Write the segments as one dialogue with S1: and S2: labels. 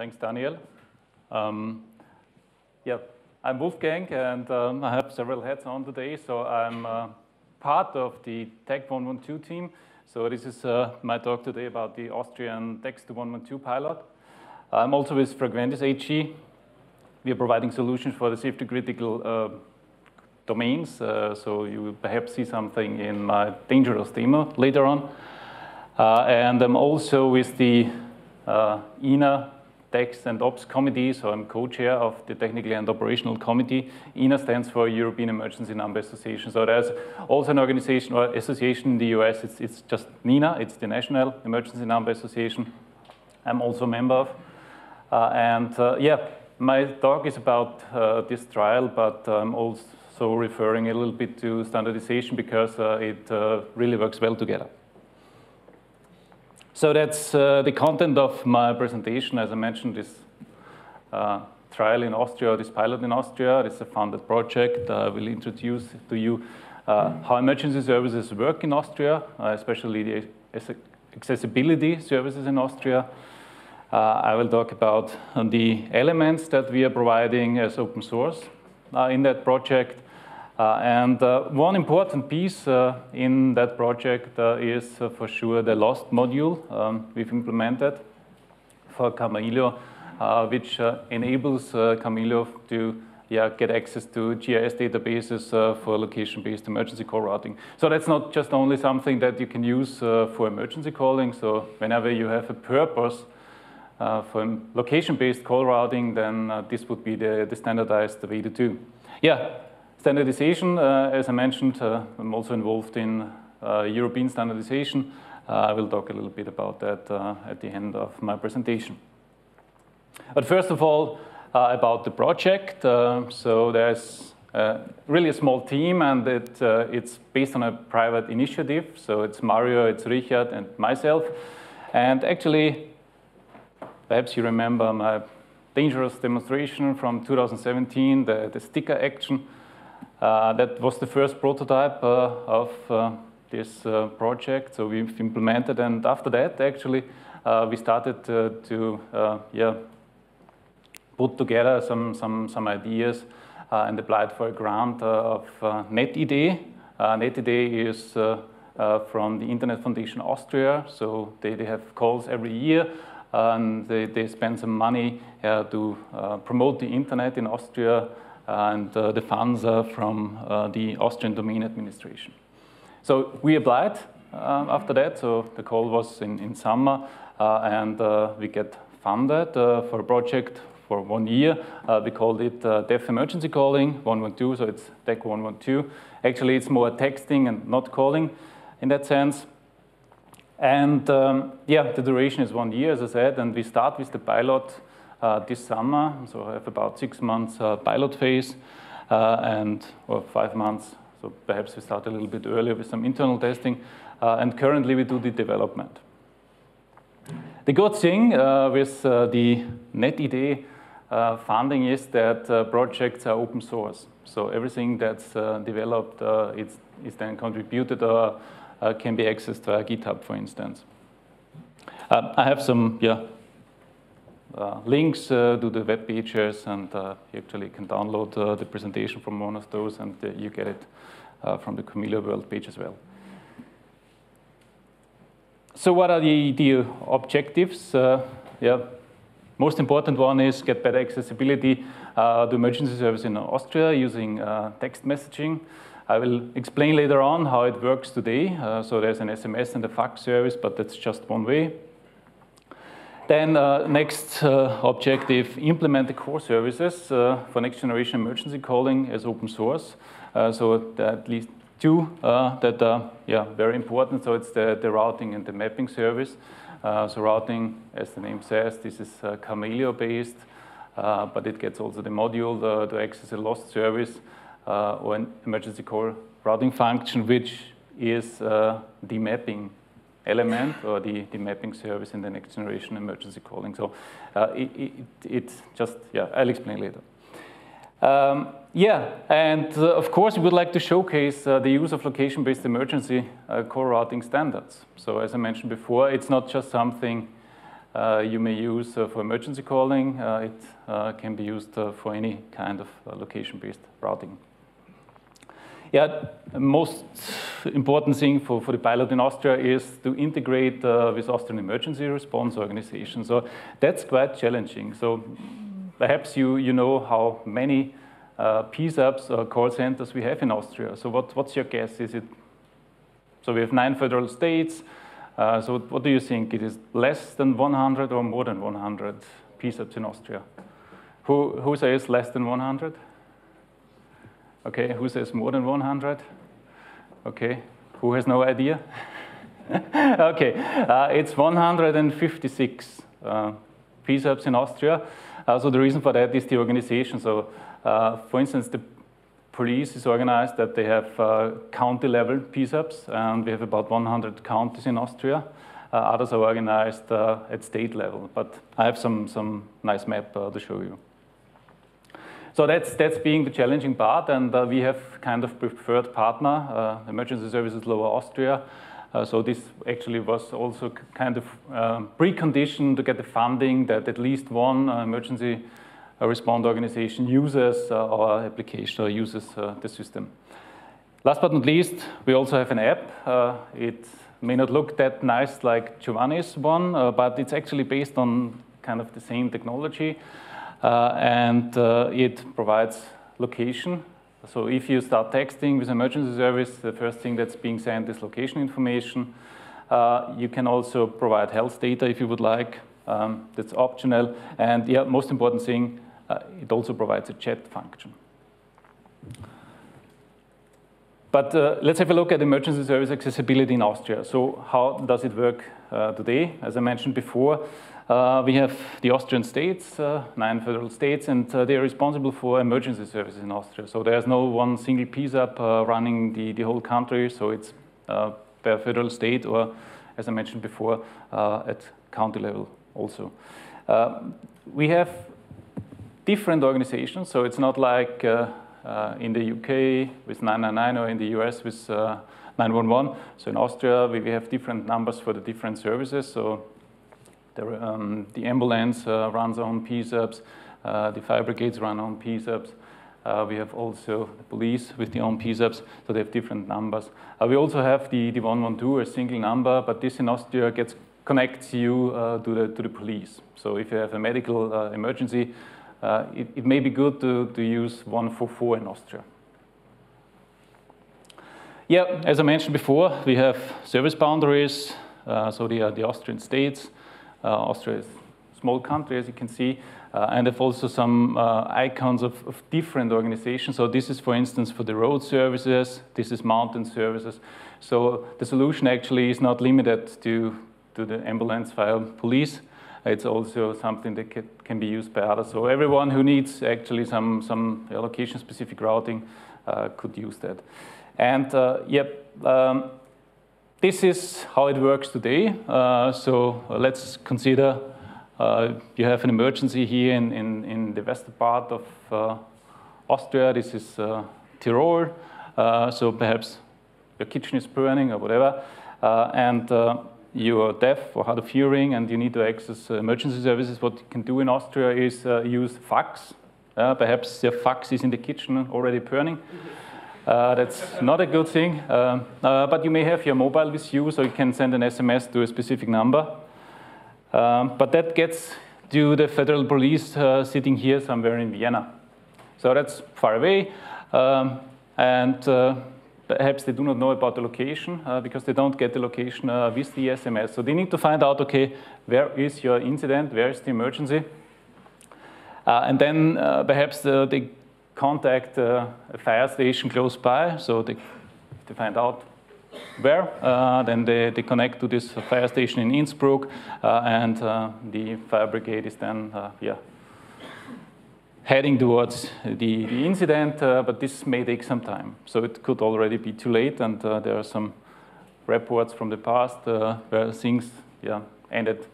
S1: Thanks, Daniel. Um, yeah, I'm Wolfgang, and um, I have several hats on today. So I'm uh, part of the DEC 112 team. So this is uh, my talk today about the Austrian DEC 112 pilot. I'm also with Frequentis AG. We are providing solutions for the safety critical uh, domains. Uh, so you will perhaps see something in my dangerous demo later on. Uh, and I'm also with the uh, EENA TECS and Ops Committee, so I'm co-chair of the Technical and Operational Committee. EENA stands for European Emergency Number Association. So there's also an organization or association in the US, it's, it's just NENA, it's the National Emergency Number Association. I'm also a member of. Uh, and uh, yeah, my talk is about uh, this trial, but I'm also referring a little bit to standardization because uh, it uh, really works well together. So that's uh, the content of my presentation. As I mentioned, this uh, trial in Austria, this pilot in Austria, this is a funded project. I will introduce to you uh, how emergency services work in Austria, uh, especially the accessibility services in Austria. Uh, I will talk about the elements that we are providing as open source in that project. Uh, and uh, one important piece uh, in that project is for sure the LOST module um, we've implemented for Kamailio, which enables Kamailio to yeah, get access to GIS databases uh, for location-based emergency call routing. So that's not just only something that you can use uh, for emergency calling. So whenever you have a purpose uh, for location-based call routing, then this would be the, the standardized way to do. Yeah, Standardization, uh, as I mentioned, uh, I'm also involved in uh, European standardization. I will talk a little bit about that at the end of my presentation. But first of all, about the project. so there's uh, really a small team and it, uh, it's based on a private initiative. So it's Mario, it's Richard and myself. And actually, perhaps you remember my dangerous demonstration from 2017, the, the sticker action. Uh, that was the first prototype uh, of uh, this project. So we've implemented, and after that, actually, we started to yeah, put together some, some, some ideas and applied for a grant of netidee. netidee is from the Internet Foundation Austria, so they, they have calls every year and they, they spend some money uh, to uh, promote the internet in Austria and uh, the funds from uh, the Austrian Domain Administration. So we applied uh, after that, so the call was in, in summer, and we get funded for a project for one year. Uh, we called it uh, Deaf Emergency Calling 112, so it's DEC 112. Actually, it's more texting and not calling in that sense. And um, yeah, the duration is one year, as I said, and we start with the pilot this summer. So I have about six months uh, pilot phase uh, and or five months. So perhaps we start a little bit earlier with some internal testing. and currently we do the development. The good thing with the netidee uh, funding is that uh, projects are open source. So everything that's uh, developed is, is then contributed or can be accessed via GitHub, for instance. I have some yeah, uh, links uh, to the web pages, and uh, you actually can download the presentation from one of those, and you get it from the Kamailio World page as well. So what are the, the objectives? yeah, most important one is get better accessibility uh, to emergency service in Austria using uh, text messaging. I will explain later on how it works today. Uh, so there's an SMS and a fax service, but that's just one way. Then uh, next uh, objective, implement the core services uh, for next generation emergency calling as open source. Uh, so at least two uh, that are yeah, very important. So it's the, the routing and the mapping service. Uh, so routing, as the name says, this is uh, Kamailio based, but it gets also the module to access a lost service or an emergency call routing function, which is the mapping element or the, the mapping service in the next generation emergency calling. So uh, it, it, it's just, yeah, I'll explain later. Um, yeah, and uh, of course we would like to showcase uh, the use of location-based emergency uh, call routing standards. So as I mentioned before, it's not just something you may use for emergency calling. it can be used for any kind of location-based routing. Yeah, most important thing for, for the pilot in Austria is to integrate uh, with Austrian emergency response organization. So that's quite challenging. So perhaps you, you know how many uh, PSAPs or call centers we have in Austria. So what, what's your guess? Is it, so we have nine federal states. Uh, so what do you think? It is less than 100 or more than 100 PSAPs in Austria? Who, who says less than 100? Okay, who says more than 100? Okay, who has no idea? okay, uh, it's 156 uh, PSAPs in Austria. Uh, so the reason for that is the organization. So, uh, for instance, the police is organized that they have uh, county level PSAPs, and we have about 100 counties in Austria. Uh, others are organized at state level, but I have some, some nice map to show you. So that's, that's being the challenging part, and uh, we have kind of preferred partner, uh, Emergency Services Lower Austria. Uh, so this actually was also kind of um, precondition to get the funding that at least one uh, emergency uh, response organization uses uh, our application or uses the system. Last but not least, we also have an app. it may not look that nice like Giovanni's one, but it's actually based on kind of the same technology. Uh, and uh, it provides location. So if you start texting with emergency service, the first thing that's being sent is location information. Uh, you can also provide health data if you would like. Um, that's optional. And yeah, most important thing, it also provides a chat function. But uh, let's have a look at emergency service accessibility in Austria. So how does it work uh, today? As I mentioned before, uh, we have the Austrian states, uh, nine federal states, and uh, they are responsible for emergency services in Austria. So there's no one single PSAP uh, running the, the whole country, so it's uh, per federal state or, as I mentioned before, uh, at county level also. we have different organizations, so it's not like in the UK with 999 or in the US with 911. So in Austria, we have different numbers for the different services. So the, um, the ambulance uh, runs on PSAPs. Uh, the fire brigades run on PSAPs. Uh, we have also the police with their own PSAPs, so they have different numbers. Uh, we also have the, the 112, a single number, but this in Austria gets connects you uh, to, the, to the police. So if you have a medical uh, emergency, it, it, may be good to, to use 144 in Austria. Yeah, as I mentioned before, we have service boundaries, so the, the Austrian states, uh, Austria is a small country, as you can see, uh, and have also some uh, icons of, of, different organizations. So this is, for instance, for the road services. This is mountain services. So the solution actually is not limited to, to the ambulance, fire, police. It's also something that can be used by others. So everyone who needs actually some, some location-specific routing uh, could use that. And uh, yep, um, this is how it works today. Uh, so uh, let's consider uh, you have an emergency here in, in, in the western part of uh, Austria. This is uh, Tyrol. Uh, so perhaps your kitchen is burning or whatever. and you are deaf or hard of hearing and you need to access emergency services. What you can do in Austria is use fax. perhaps your fax is in the kitchen already burning. Mm -hmm. Uh, that's not a good thing. Uh, uh, but you may have your mobile with you, so you can send an SMS to a specific number. Um, but that gets to the federal police uh, sitting here somewhere in Vienna. So that's far away. Um, and uh, perhaps they do not know about the location uh, because they don't get the location with the SMS. So they need to find out, okay, where is your incident? Where is the emergency? and then perhaps they contact uh, a fire station close by, so they, they find out where, uh, then they, they connect to this fire station in Innsbruck, uh, and uh, the fire brigade is then, uh, yeah, heading towards the, the incident, uh, but this may take some time. So it could already be too late, and there are some reports from the past where things, yeah, ended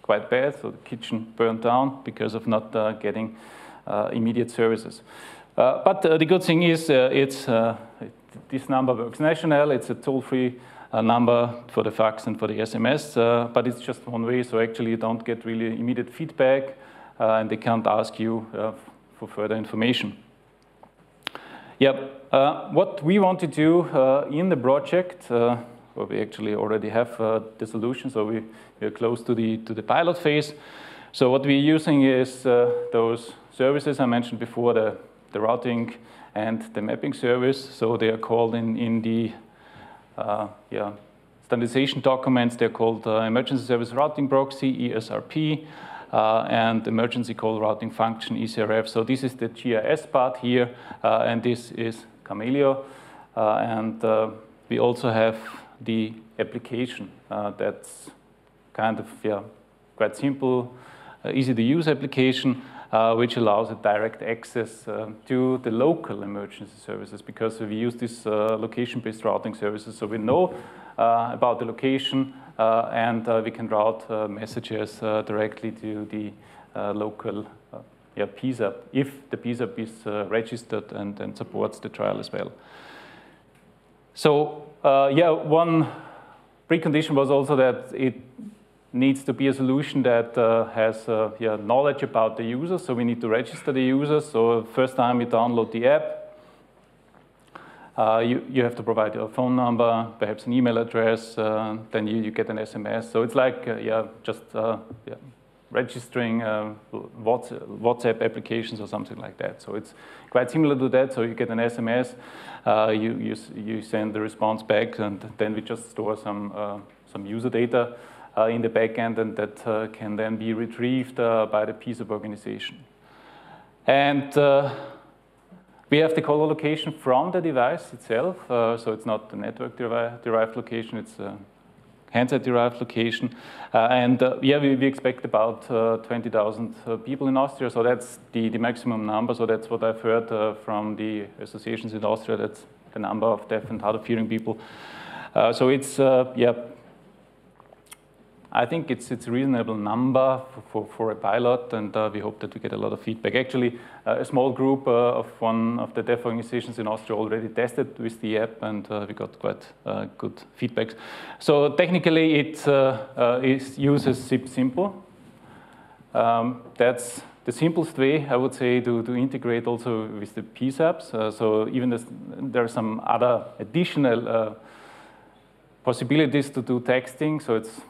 S1: quite bad, so the kitchen burned down because of not getting immediate services. Uh, but uh, the good thing is it's, this number works national, it's a toll-free number for the fax and for the SMS, uh, but it's just one way, so actually you don't get really immediate feedback, uh, and they can't ask you uh, for further information. Yep, uh, what we want to do uh, in the project, well, we actually already have the solution, so we, we, are close to the, to the pilot phase. So what we're using is those services I mentioned before, the, the routing and the mapping service. So they are called in, in the uh, yeah, standardization documents, they're called uh, Emergency Service Routing Proxy, ESRP, uh, and Emergency Call Routing Function, ECRF. So this is the GIS part here, uh, and this is Kamailio. Uh, and uh, we also have the application that's kind of yeah, quite simple, easy to use application uh, which allows a direct access uh, to the local emergency services because we use these uh, location-based routing services. So we know uh, about the location uh, and we can route messages directly to the local yeah, PSAP if the PSAP is registered and, and supports the trial as well. So yeah, one precondition was also that it needs to be a solution that uh, has uh, yeah, knowledge about the user. So we need to register the user. So first time you download the app, uh, you, you have to provide your phone number, perhaps an email address, uh, then you, you get an SMS. So it's like, uh, yeah, just uh, yeah, registering WhatsApp applications or something like that. So it's quite similar to that. So you get an SMS, you, you, you send the response back, and then we just store some, some user data in the backend, and that uh, can then be retrieved uh, by the PSAP organization. And we have the caller location from the device itself, so it's not the network derived location, it's a handset-derived location. Uh, and uh, yeah, we, we, expect about uh, 20,000 people in Austria, so that's the, the maximum number. So that's what I've heard from the associations in Austria. That's the number of deaf and hard of hearing people. so it's yeah I think it's, it's a reasonable number for, for, for a pilot, and uh, we hope that we get a lot of feedback. Actually, uh, a small group uh, of one of the deaf organizations in Austria already tested with the app, and uh, we got quite uh, good feedback. So technically, it uh, uses SIP Simple. Um, that's the simplest way, I would say, to, to integrate also with the PSAPs. so even this, there are some other additional possibilities to do texting, so it's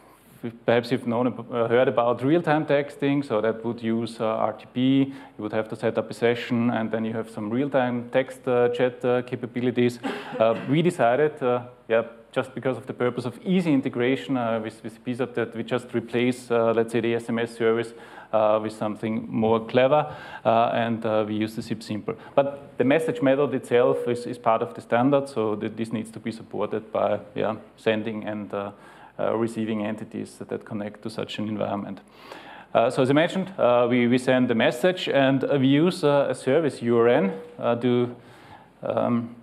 S1: perhaps you've known, uh, heard about real-time texting, so that would use uh, RTP. You would have to set up a session, and then you have some real-time text uh, chat uh, capabilities. Uh, we decided, uh, yeah, just because of the purpose of easy integration with, with PSAP, that we just replace, let's say, the SMS service with something more clever, and we use the SIP simple. But the message method itself is, is part of the standard, so this needs to be supported by yeah, sending and receiving entities that connect to such an environment. Uh, so as I mentioned, uh, we, we send the message and we use a service URN to um,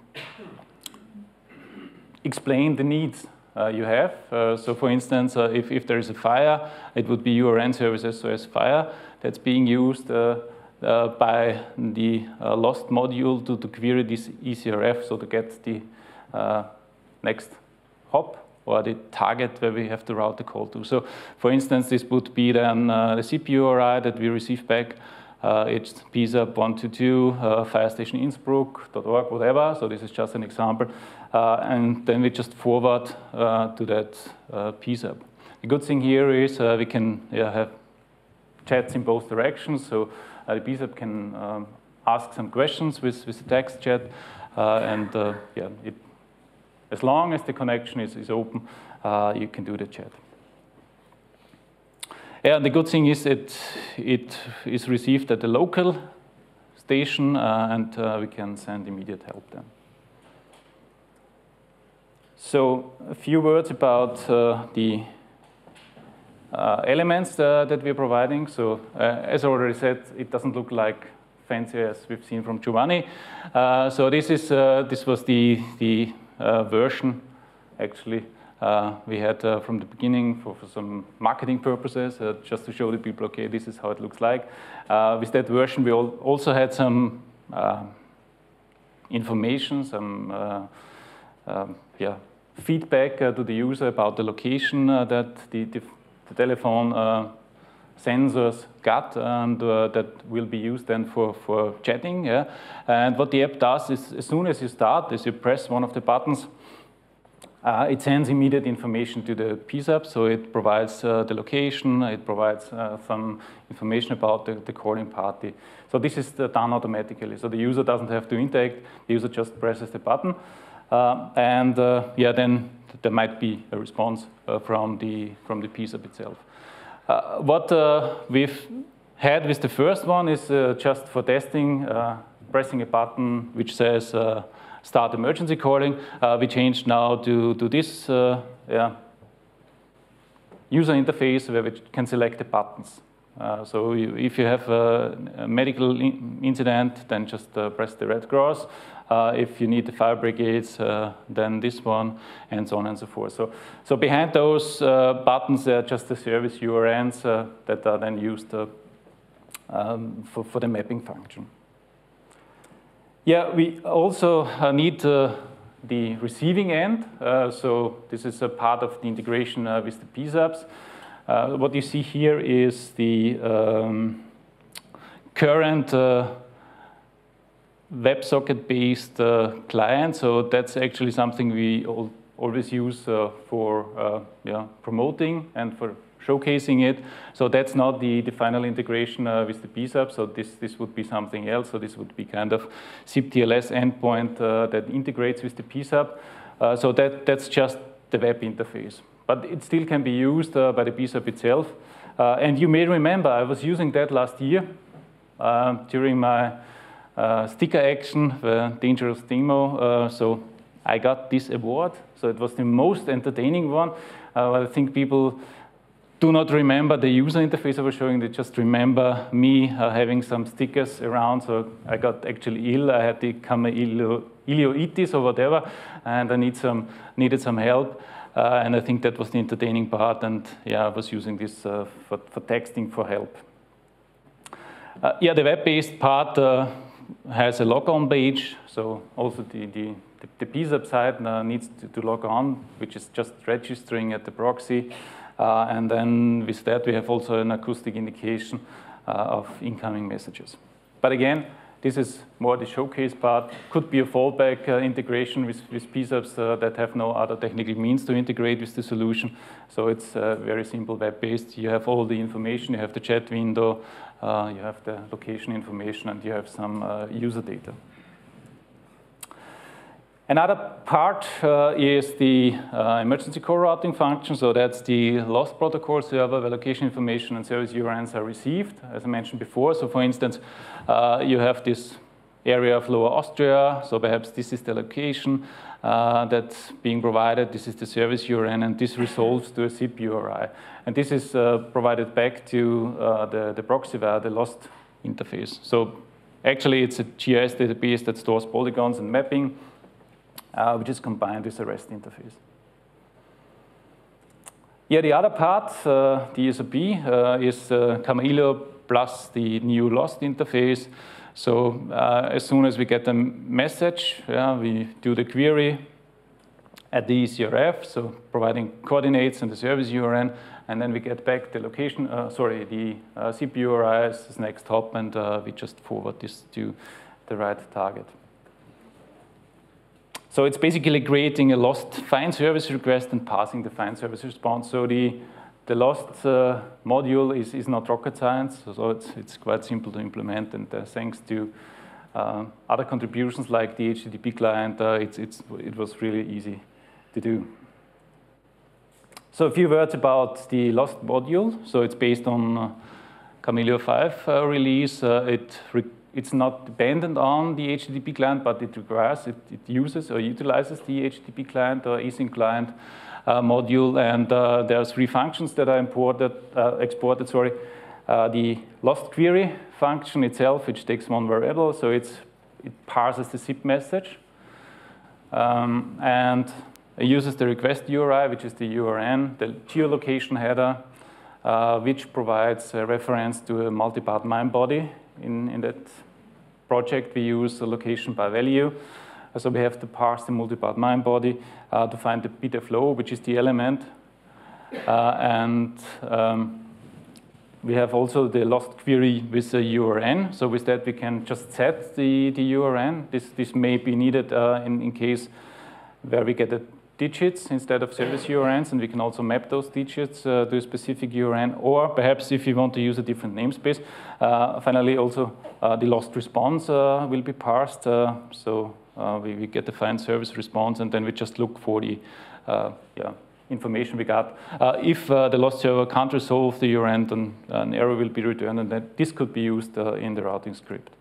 S1: explain the needs uh, you have. Uh, so for instance, uh, if, if there is a fire, it would be URN services SOS fire that's being used by the lost module to, to query this ECRF, so to get the next hop or the target where we have to route the call to. So for instance, this would be then uh, the CPU URI that we receive back. Uh, it's PSAP122, uh, firestation Innsbruck.org, whatever. So this is just an example. Uh, and then we just forward uh, to that uh, PSAP. The good thing here is uh, we can yeah, have chats in both directions. So the PSAP can um, ask some questions with, with the text chat. and yeah, it as long as the connection is, is open, uh, you can do the chat. Yeah, the good thing is it, it is received at the local station uh, and uh, we can send immediate help then. So a few words about uh, the uh, elements uh, that we're providing. So as I already said, it doesn't look like fancy as we've seen from Giovanni. so this is this was the the uh, version, actually, uh, we had uh, from the beginning for, for some marketing purposes, just to show the people, okay, this is how it looks like. with that version, we also had some information, some um, yeah, feedback uh, to the user about the location uh, that the, the, the telephone uh, sensors got and that will be used then for, for chatting. Yeah? And what the app does is as soon as you start, as you press one of the buttons, uh, it sends immediate information to the PSAP, so it provides uh, the location, it provides uh, some information about the, the, calling party. So this is done automatically, so the user doesn't have to interact, the user just presses the button, uh, and uh, yeah, then there might be a response uh, from, the, from the PSAP itself. What we've had with the first one is just for testing, pressing a button which says start emergency calling. Uh, we changed now to, to this uh, yeah, user interface where we can select the buttons. Uh, so you, if you have a, a medical in incident, then just uh, press the red cross. Uh, if you need the fire brigades, uh, then this one, and so on and so forth. So, so behind those buttons are just the service URNs that are then used um, for, for the mapping function. Yeah, we also uh, need uh, the receiving end. Uh, so this is a part of the integration uh, with the PSAPs. Uh, what you see here is the um, current uh, WebSocket-based client. So that's actually something we always use for yeah, promoting and for showcasing it. So that's not the, the final integration uh, with the PSAP. So this, this would be something else. So this would be kind of SIP-TLS endpoint uh, that integrates with the PSAP. Uh, so that, that's just the web interface. But it still can be used uh, by the PSAP itself. Uh, and you may remember I was using that last year during my uh, sticker action, the dangerous demo. so I got this award. So it was the most entertaining one. I think people do not remember the user interface I was showing, they just remember me uh, having some stickers around. So I got actually ill, I had the ileitis or whatever, and I need some, needed some help. Uh, and I think that was the entertaining part, and yeah, I was using this uh, for, for texting for help. Uh, yeah, the web-based part uh, has a log-on page, so also the, the, the, the PSAP side uh, needs to, to log on, which is just registering at the proxy. Uh, and then with that, we have also an acoustic indication uh, of incoming messages. But again, this is more the showcase part. Could be a fallback uh, integration with, with PSAPs uh, that have no other technical means to integrate with the solution. So it's uh, very simple web-based. You have all the information. You have the chat window. Uh, you have the location information, and you have some user data. Another part uh, is the uh, emergency call routing function. So that's the lost protocol server where location information and service URNs are received, as I mentioned before. So for instance, uh, you have this area of Lower Austria. So perhaps this is the location uh, that's being provided. This is the service URN, and this resolves to a SIP URI. And this is uh, provided back to uh, the, the proxy via the lost interface. So actually, it's a GIS database that stores polygons and mapping uh, which is combined with the REST interface. Yeah, the other part, uh, the ESRP, uh, is Kamailio plus the new lost interface. So uh, as soon as we get a message, yeah, we do the query at the ECRF, so providing coordinates and the service URN, and then we get back the location, uh, sorry, the uh, SIP-URI as next hop, and uh, we just forward this to the right target. So it's basically creating a lost find service request and passing the find service response. So the, the lost uh, module is, is not rocket science, so it's, it's quite simple to implement. And uh, thanks to uh, other contributions like the HTTP client, uh, it's, it's, it was really easy to do. So a few words about the lost module. So it's based on uh, Kamailio 5 uh, release. it it's not dependent on the HTTP client, but it requires, it, it uses or utilizes the HTTP client or async client module. And uh, there are three functions that are imported, uh, exported. Sorry, uh, the lost query function itself, which takes one variable, so it's it parses the SIP message, um, and it uses the request URI, which is the URN, the geolocation header, uh, which provides a reference to a multi-part MIME body in, in that project, we use a location by value. So we have to parse the multipart MIME body uh, to find the PIDF-LO, which is the element. Uh, and um, we have also the lost query with the URN. So with that, we can just set the, the URN. This, this may be needed uh, in, in case where we get the digits instead of service URNs, and we can also map those digits uh, to a specific URN, or perhaps if you want to use a different namespace. Uh, finally, also uh, the lost response uh, will be parsed, uh, so we, we, get the find service response, and then we just look for the yeah, information we got. if the lost server can't resolve the URN, then an error will be returned, and then this could be used in the routing script.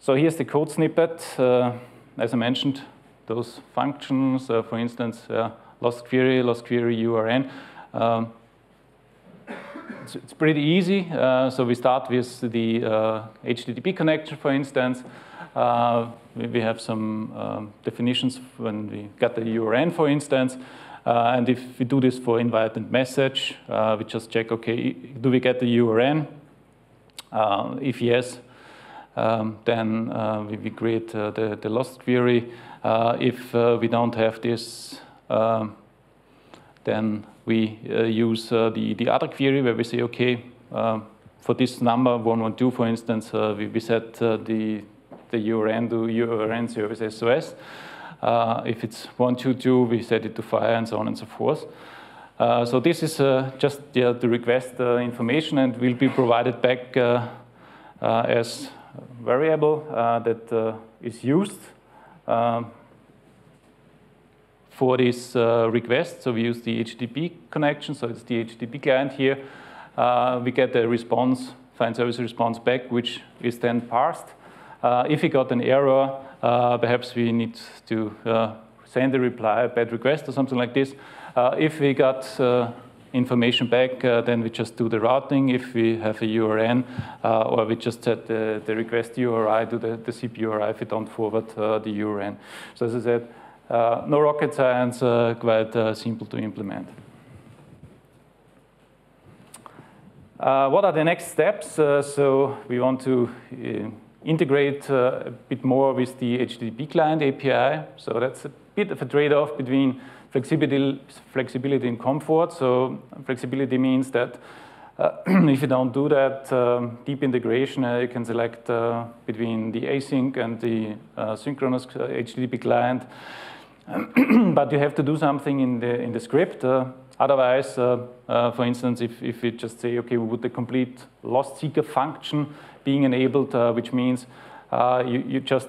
S1: So here's the code snippet. as I mentioned, those functions, uh, for instance, uh, lost query, lost query URN. Um, it's, it's, pretty easy. Uh, so we start with the HTTP connection, for instance. We, we, have some um, definitions when we get the URN, for instance. Uh, and if we do this for invite and message, uh, we just check, okay, do we get the URN? Uh, if yes, um, then we, we, create the, the lost query. Uh, if uh, we don't have this, um, then we uh, use the, the other query where we say, okay, for this number 112, for instance, we, we set the, the URN to URN service SOS. Uh, if it's 122, we set it to fire and so on and so forth. Uh, so this is uh, just yeah, the request information and will be provided back as variable that is used um, for this uh, request. So we use the HTTP connection, so it's the HTTP client here. Uh, we get a response, find service response back, which is then parsed. Uh, if we got an error, uh, perhaps we need to uh, send a reply, a bad request or something like this. If we got information back, uh, then we just do the routing if we have a URN, uh, or we just set the, the, request URI to the, the CPURI if we don't forward uh, the URN. So as I said, no rocket science, quite simple to implement. what are the next steps? so we want to integrate a bit more with the HTTP client API. So that's a bit of a trade-off between flexibility, flexibility and comfort. So flexibility means that uh, if you don't do that, um, deep integration, uh, you can select uh, between the async and the uh, synchronous HTTP uh, client. but you have to do something in the, in the script. Uh, otherwise, for instance, if, if we just say, okay, we would the complete lost seeker function being enabled, which means you, you just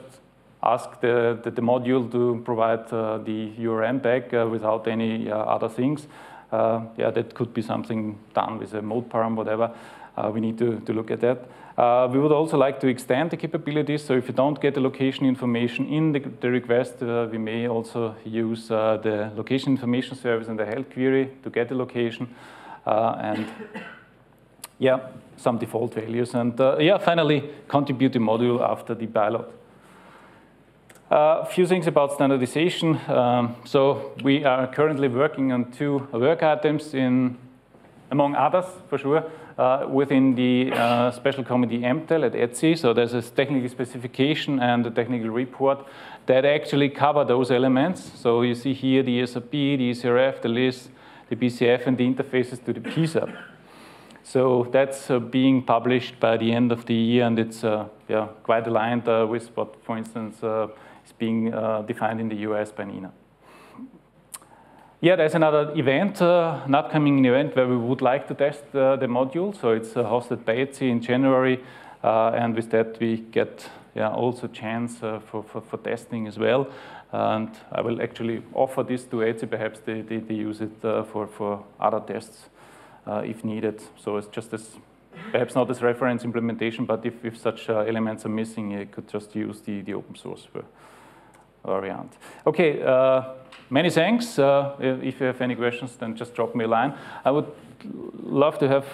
S1: ask the, the, the, module to provide uh, the URN back uh, without any uh, other things. Uh, yeah, that could be something done with a mode param, whatever. Uh, we need to, to look at that. Uh, we would also like to extend the capabilities. So if you don't get the location information in the, the request, we may also use the location information service and the HELD query to get the location. and yeah, some default values. And yeah, finally, contribute the module after the pilot. A uh, few things about standardization. Um, so we are currently working on two work items in, among others, for sure, uh, within the uh, special committee EMTEL at ETSI. So there's a technical specification and a technical report that actually cover those elements. So you see here the SRP, the ECRF, the LIS, the BCF, and the interfaces to the PSAP. So that's uh, being published by the end of the year, and it's uh, yeah, quite aligned uh, with what, for instance, is being uh, defined in the US by NENA. Yeah, there's another event, uh, an upcoming event where we would like to test uh, the module. So it's uh, hosted by ETSI in January. Uh, and with that, we get yeah, also chance uh, for, for, for, testing as well. And I will actually offer this to ETSI. Perhaps they, they, they use it for, for other tests if needed. So it's just as perhaps not as reference implementation, but if, if such elements are missing, you could just use the, the open source variant. Okay, uh, many thanks. Uh, if you have any questions, then just drop me a line. I would love to have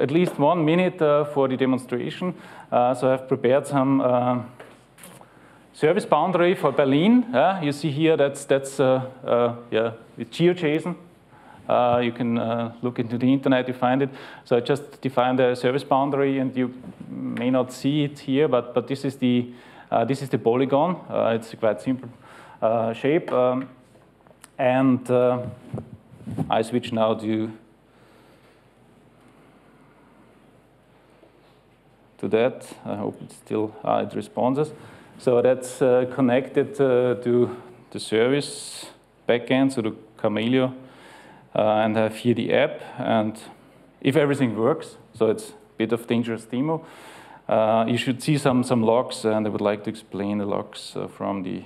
S1: at least one minute uh, for the demonstration. Uh, so I've prepared some uh, service boundary for Berlin. you see here that's, that's uh, yeah, with GeoJSON. Uh, you can uh, look into the internet, you find it. So I just defined a service boundary, and you may not see it here, but, but this is the uh, this is the polygon. Uh, it's quite simple uh, shape. Um, and uh, I switch now to to that. I hope it still it responds. So that's connected to the service backend, so the Kamailio, uh, and I have here the app. And if everything works, so it's a bit of dangerous demo, uh, you should see some, some logs, and I would like to explain the logs uh, from the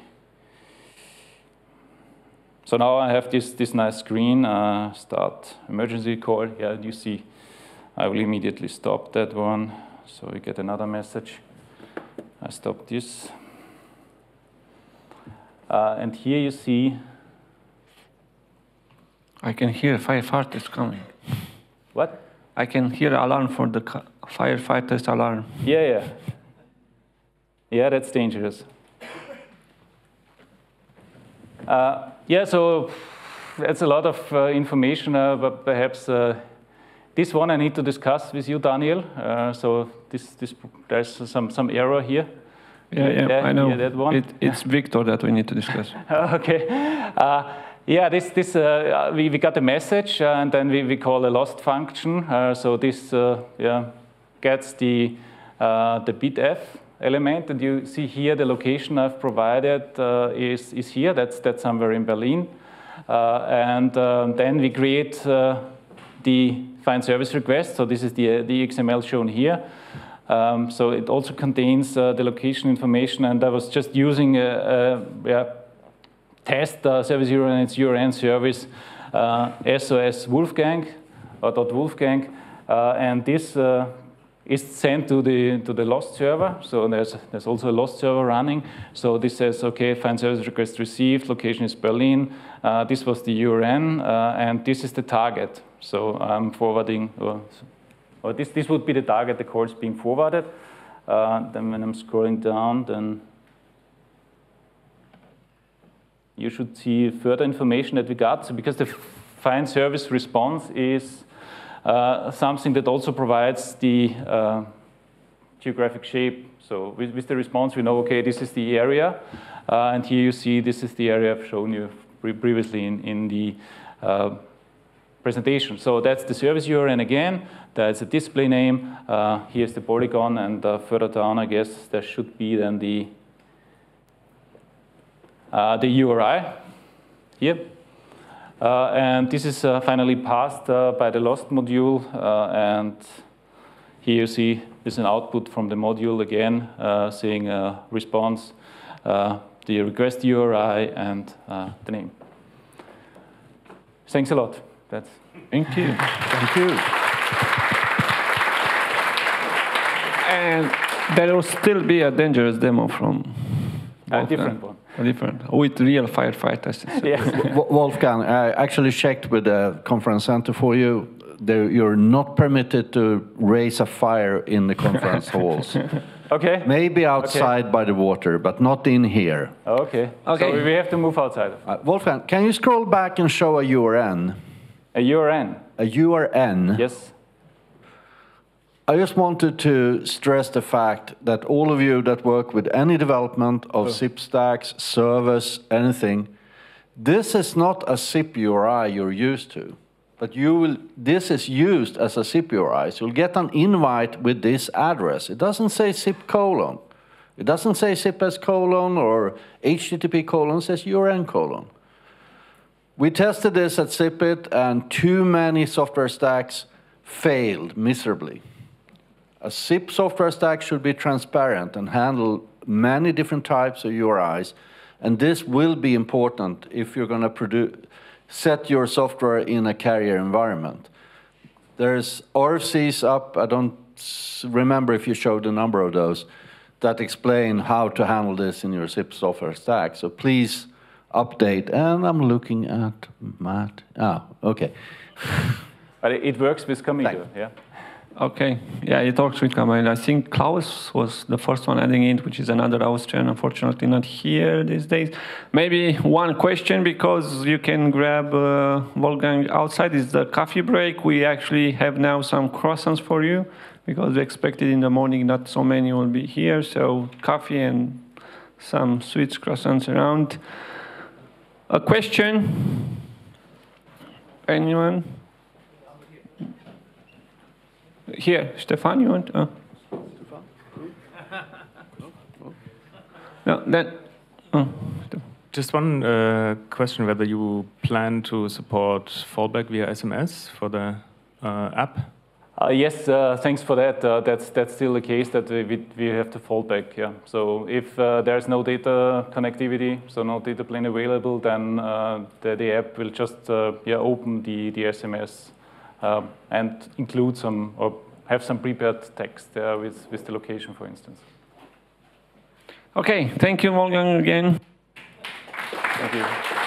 S1: so now I have this, this nice screen, uh, start emergency call. Yeah, you see, I will immediately stop that one. So we get another message. I stop this. Uh, and here you see.
S2: I can hear firefighters coming.
S1: What?
S2: I can hear alarm for the firefighters alarm.
S1: Yeah, yeah. Yeah, that's dangerous. Uh, yeah, so that's a lot of uh, information, uh, but perhaps uh, this one I need to discuss with you, Daniel. Uh, so this, this, there's some, some error here.
S2: Yeah, yeah, yeah I know. Yeah, that one. It, it's Victor that we need to discuss.
S1: okay. Uh, yeah, this, this uh, we, we got a message uh, and then we, we call a lost function. Uh, so this yeah, gets the, the PIDF element. And you see here the location I've provided is, is here. That's, that's somewhere in Berlin. and um, then we create the find service request. So this is the, the XML shown here. Um, so it also contains uh, the location information, and I was just using a, a yeah, test uh, service its URN service uh, SOS Wolfgang or dot Wolfgang, uh, and this uh, is sent to the to the lost server. So there's there's also a lost server running. So this says okay, find service request received, location is Berlin. Uh, this was the URN, and this is the target. So I'm forwarding, or, or this, this would be the target, the call is being forwarded. Uh, then when I'm scrolling down, then you should see further information that we got. So because the find service response is uh, something that also provides the uh, geographic shape. So with, with, the response, we know, okay, this is the area. Uh, and here you see this is the area I've shown you previously in, in the uh, presentation. So that's the service URN again. That's a display name. Uh, here's the polygon, and uh, further down, I guess there should be then the the URI here. Uh, and this is uh, finally passed uh, by the lost module. and here you see is an output from the module again, saying response, the request URI, and the name. Thanks a lot. That's
S3: Thank you. Thank you.
S2: And there will still be a dangerous demo from
S1: a different one.
S2: A different, with real firefighters.
S3: yes. Wolfgang, I actually checked with the conference center for you. You're not permitted to raise a fire in the conference halls.
S1: Okay.
S3: Maybe outside okay. by the water, but not in here.
S1: Okay. Okay. So we have to move outside.
S3: Uh, Wolfgang, can you scroll back and show a URN?
S1: A URN.
S3: A URN.
S1: Yes.
S3: I just wanted to stress the fact that all of you that work with any development of oh. SIP stacks, servers, anything, this is not a SIP URI you're used to. But you will, this is used as a SIP URI. So you'll get an invite with this address. It doesn't say SIP colon. It doesn't say SIPS colon or HTTP colon, it says URN colon. We tested this at SIPit, and too many software stacks failed miserably. A SIP software stack should be transparent and handle many different types of URIs, and this will be important if you're going to set your software in a carrier environment. There's RFCs up, I don't remember if you showed a number of those, that explain how to handle this in your SIP software stack. So please update, and I'm looking at Matt. Ah, okay.
S1: but it works with Kamailio, yeah?
S2: Okay, yeah, it works with Kamailio. I think Klaus was the first one adding it, which is another Austrian, unfortunately not here these days. Maybe one question, because you can grab uh, Wolfgang outside, is the coffee break. We actually have now some croissants for you, because we expected in the morning not so many will be here, so coffee and some sweets croissants around. A question? Anyone? Here, Stefan, you want? Oh. No, then. Oh.
S4: Just one uh, question: whether you plan to support fallback via SMS for the uh, app?
S1: Uh, yes, uh, thanks for that. Uh, that's that's still the case that we, we have to fall back. Yeah. So if uh, there's no data connectivity, so no data plane available, then uh, the, the app will just uh, yeah open the the SMS Um, and include some or have some prepared text with with the location, for instance.
S2: Okay. Thank you, Wolfgang, again.
S1: Thank you.